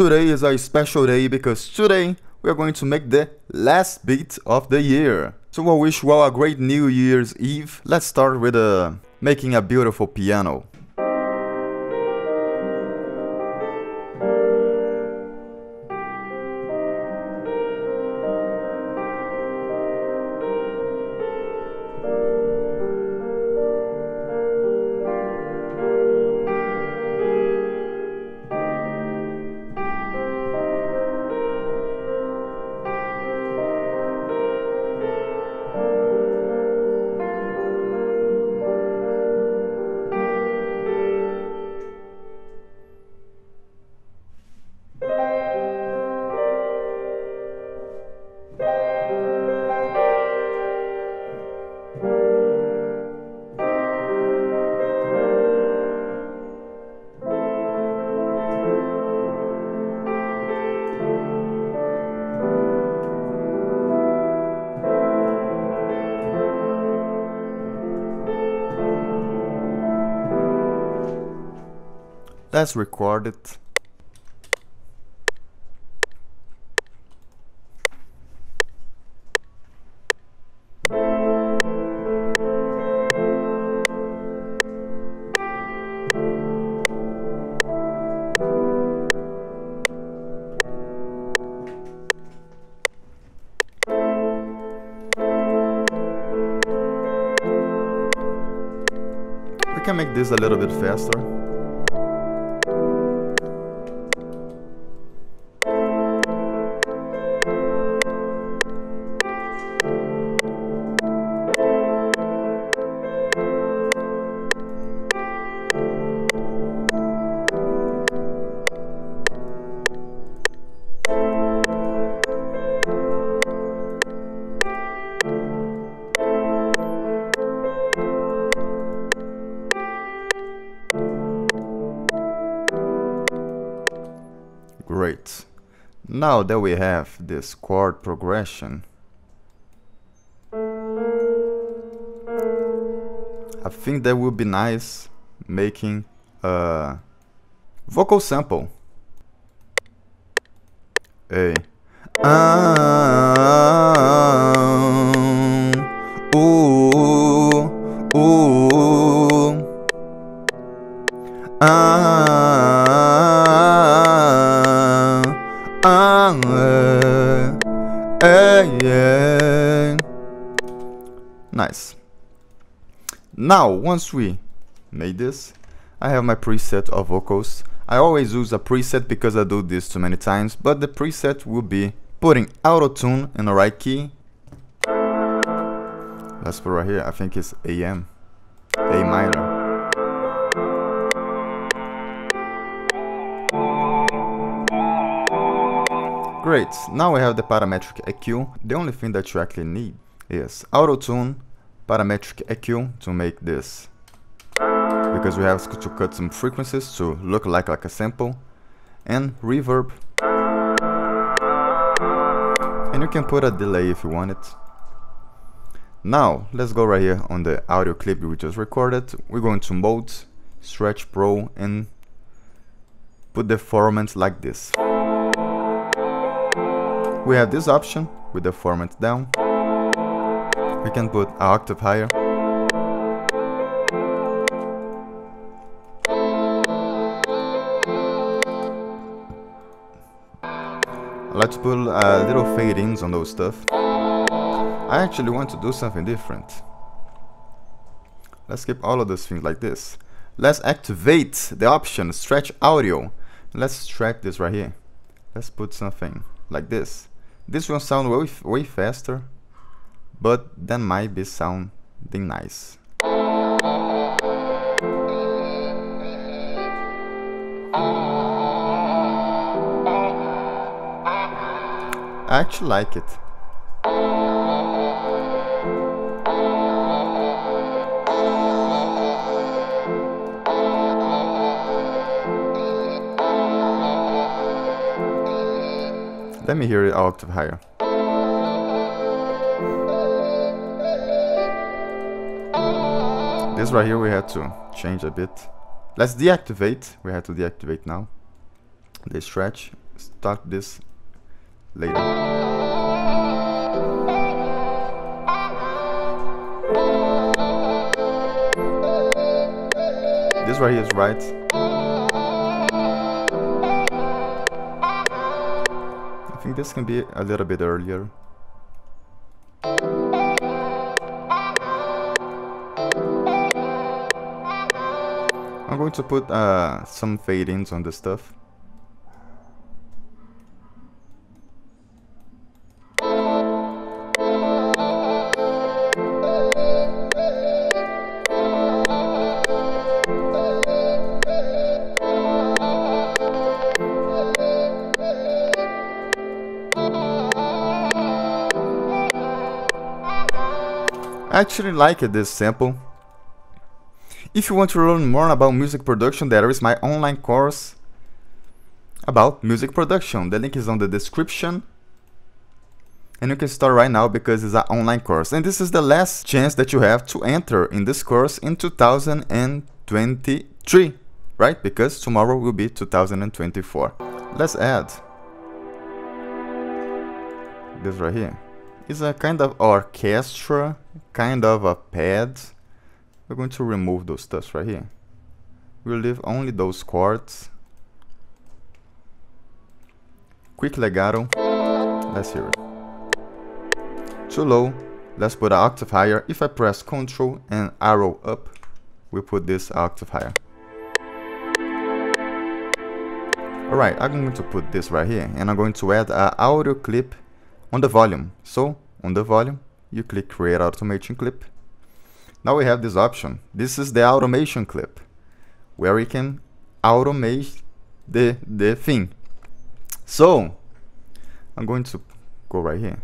Today is a special day because today we are going to make the last beat of the year. So I wish you all a great New Year's Eve. Let's start with uh, making a beautiful piano. Let's record it. We can make this a little bit faster. Now that we have this chord progression, I think that would be nice making a vocal sample. Hey. Ah, ooh, ooh. Ah, Now, once we made this, I have my preset of vocals. I always use a preset because I do this too many times, but the preset will be putting auto-tune in the right key. Let's put right here, I think it's AM, A minor. Great, now we have the parametric EQ. The only thing that you actually need is auto-tune, parametric EQ to make this. Because we have to cut some frequencies to look like, like a sample. And reverb. And you can put a delay if you want it. Now, let's go right here on the audio clip we just recorded. We're going to mode, stretch pro, and put the formant like this we have this option with the formant down. We can put an octave higher. Let's to put uh, little fade-ins on those stuff. I actually want to do something different. Let's keep all of those things like this. Let's activate the option stretch audio. Let's track this right here. Let's put something like this. This will sound way, way faster, but that might be sounding nice. I actually like it. Let me hear it octave higher. This right here we had to change a bit. Let's deactivate. We have to deactivate now. The stretch. start this later. This right here is right. I think this can be a little bit earlier. I'm going to put uh, some fade-ins on this stuff. I actually like this sample. If you want to learn more about music production, there is my online course about music production. The link is on the description. And you can start right now because it's an online course. And this is the last chance that you have to enter in this course in 2023, right? Because tomorrow will be 2024. Let's add this right here. It's a kind of orchestra, kind of a pad. We're going to remove those stuffs right here. We'll leave only those chords. Quick legato. Let's hear it. Too low. Let's put an octave higher. If I press Ctrl and arrow up, we put this octave higher. Alright, I'm going to put this right here and I'm going to add an audio clip on the volume. So on the volume, you click create automation clip. Now we have this option. This is the automation clip where we can automate the, the thing. So I'm going to go right here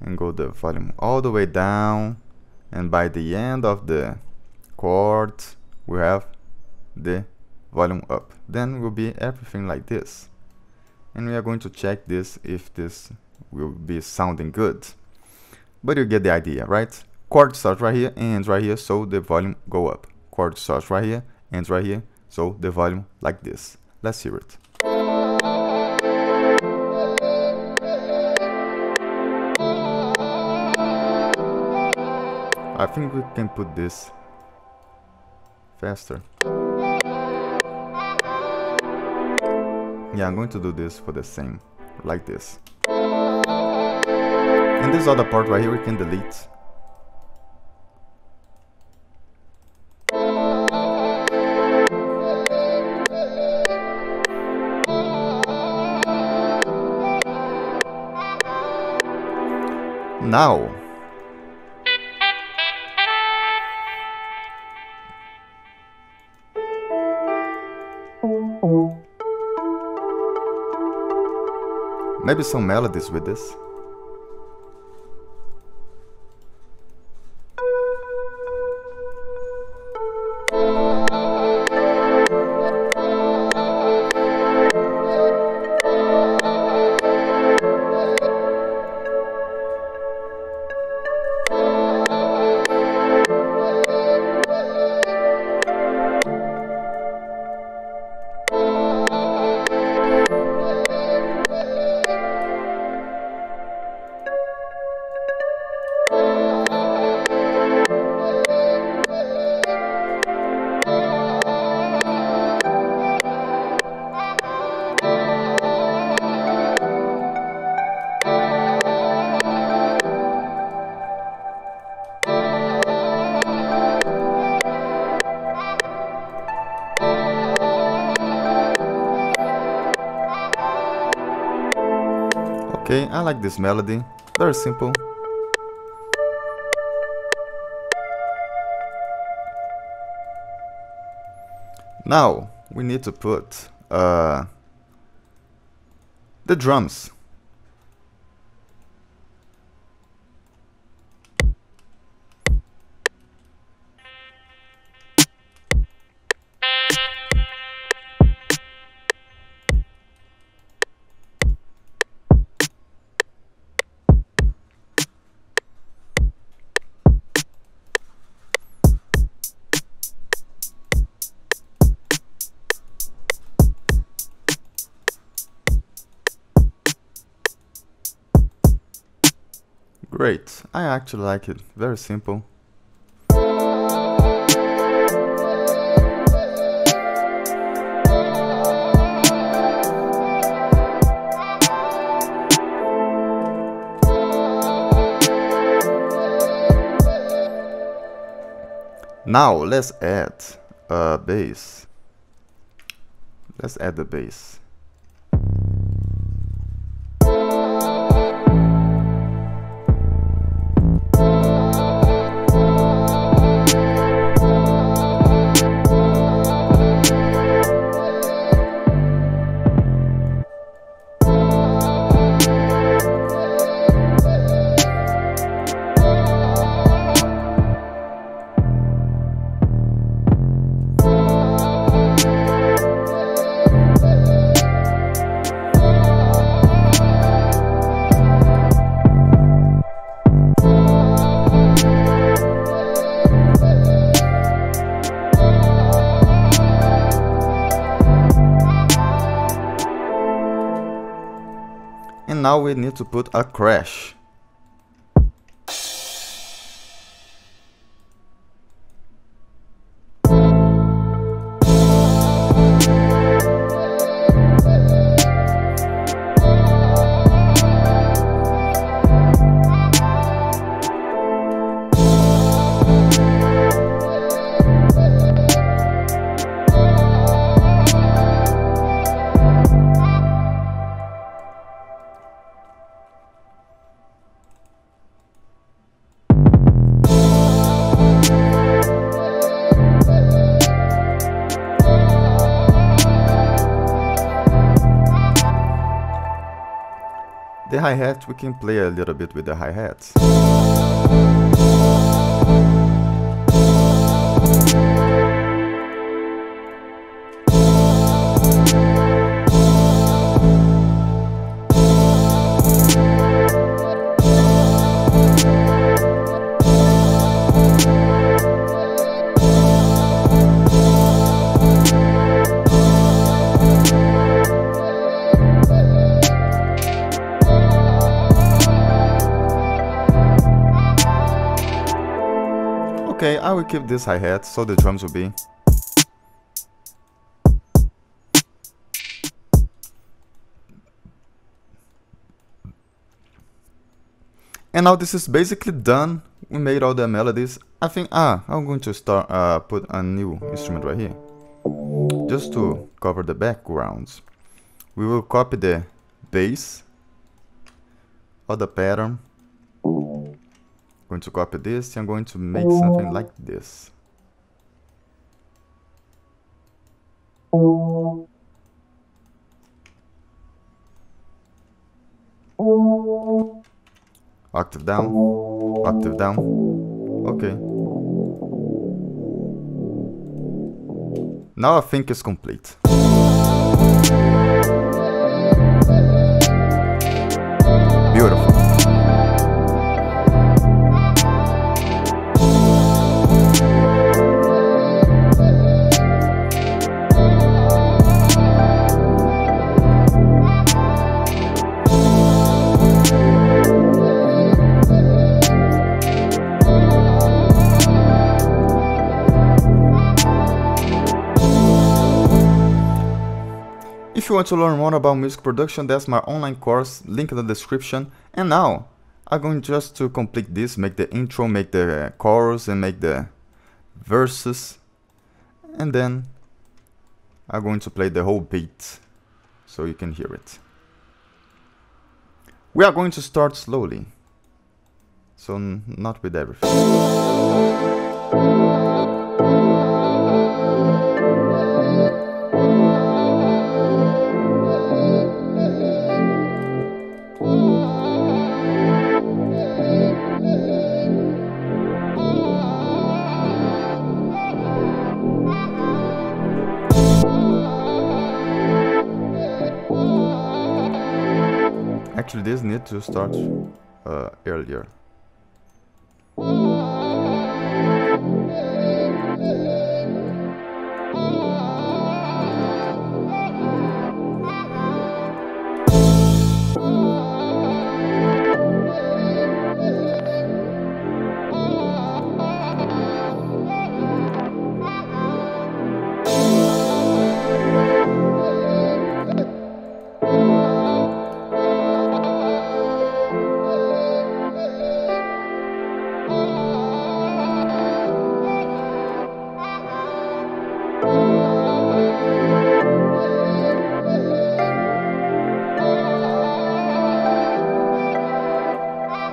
and go the volume all the way down and by the end of the chord we have the volume up then will be everything like this and we are going to check this if this will be sounding good. But you get the idea, right? Chord starts right here, ends right here, so the volume go up. Chord starts right here, ends right here, so the volume like this. Let's hear it. I think we can put this faster. Yeah, I'm going to do this for the same, like this. And this other part right here we can delete. Now, maybe some melodies with this. I like this melody. Very simple. Now, we need to put uh, the drums. I actually like it, very simple. Now let's add a bass. Let's add the bass. We need to put a crash The hi-hat, we can play a little bit with the hi-hats. Okay, I will keep this hi-hat so the drums will be. And now this is basically done. We made all the melodies. I think, ah, I'm going to start, uh, put a new instrument right here. Just to cover the backgrounds. We will copy the bass or the pattern going to copy this I'm going to make something like oh. this. Octave down, octave down, okay. Now I think it's complete. If you want to learn more about music production, that's my online course, link in the description. And now, I'm going just to complete this, make the intro, make the chorus, and make the verses. And then, I'm going to play the whole beat, so you can hear it. We are going to start slowly, so not with everything. Actually, this need to start uh, earlier.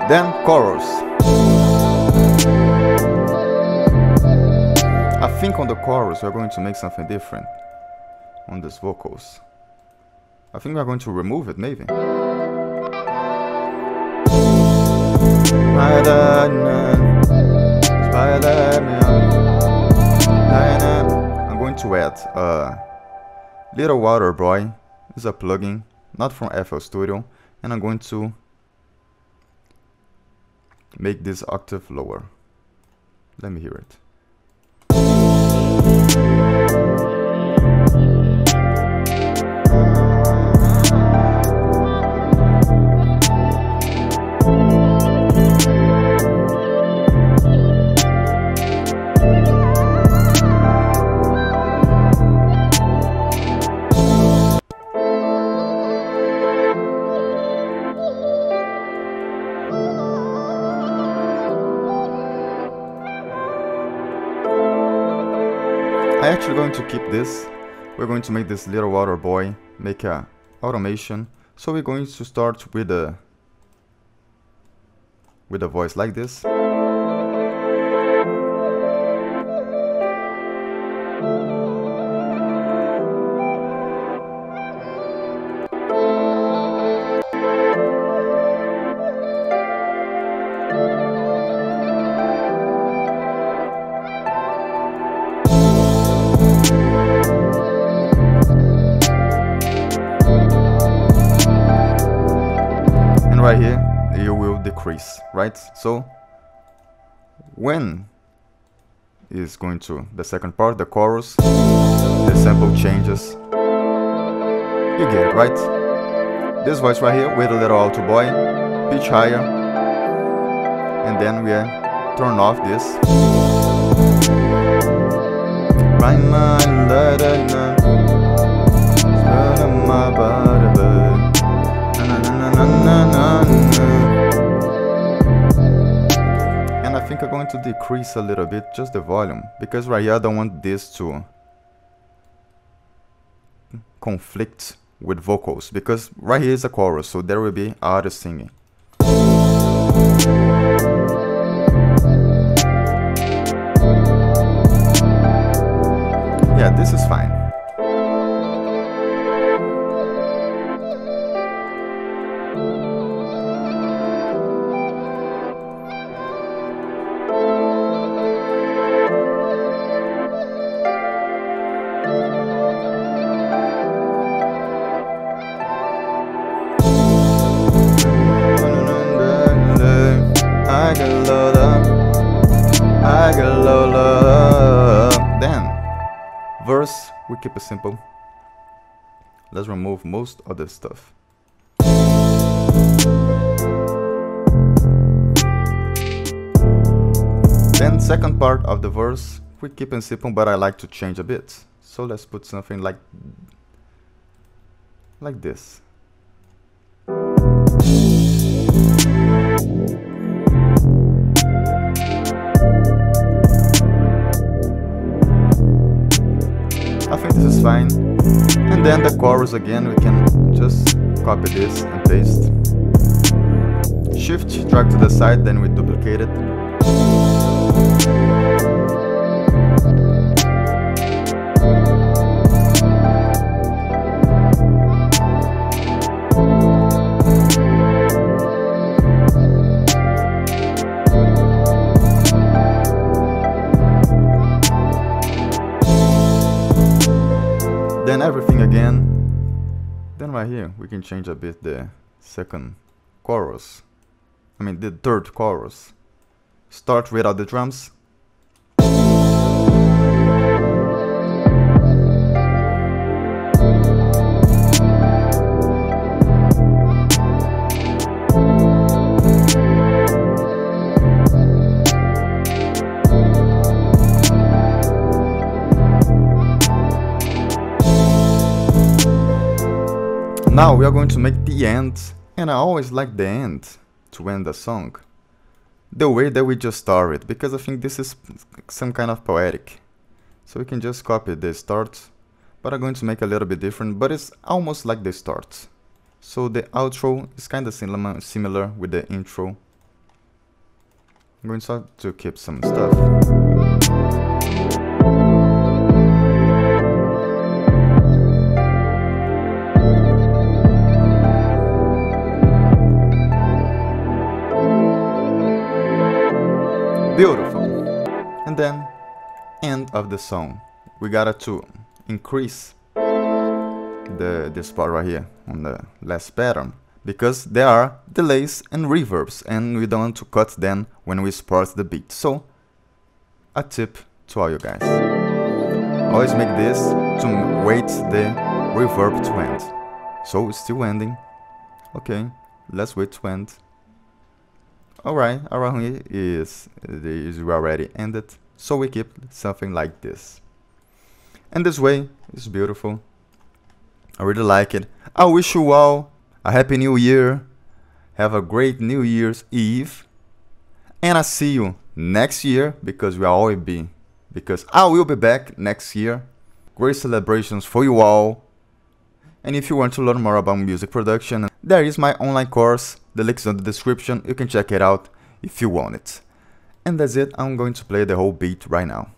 Then chorus. I think on the chorus we're going to make something different on these vocals. I think we're going to remove it maybe. I'm going to add uh, Little AlterBoy is a plugin, not from FL Studio, and I'm going to make this octave lower. Let me hear it. Keep this. We're going to make this little AlterBoy make a automation. So we're going to start with a with a voice like this. Will decrease right? So when is going to the second part the chorus the sample changes? You get it right? This voice right here with a little AlterBoy pitch higher and then we turn off this think I'm going to decrease a little bit just the volume because right here I don't want this to conflict with vocals because right here is a chorus so there will be artists singing. Yeah this is fine Then, verse, we keep it simple. Let's remove most other stuff. Then second part of the verse, we keep it simple, but I like to change a bit. So let's put something like like this. Fine. And then the chorus again, we can just copy this and paste. Shift, drag to the side, then we duplicate it. We can change a bit the second chorus I mean the third chorus start without the drums Now we are going to make the end, and I always like the end to end the song. The way that we just started, because I think this is some kind of poetic. So we can just copy the start, but I'm going to make a little bit different, but it's almost like the start. So the outro is kind of similar with the intro, I'm going to, start to keep some stuff. Of the song. We gotta to increase the this part right here on the last pattern because there are delays and reverbs and we don't want to cut them when we support the beat. So, a tip to all you guys. Always make this to wait the reverb to end. So, it's still ending. Okay, let's wait to end. Alright, around here is, is already ended. So we keep something like this. And this way is beautiful. I really like it. I wish you all a happy new year. Have a great New Year's Eve. And I see you next year because we always be because I will be back next year. Great celebrations for you all. And if you want to learn more about music production, there is my online course. The link is in the description. You can check it out if you want it. And that's it. I'm going to play the whole beat right now.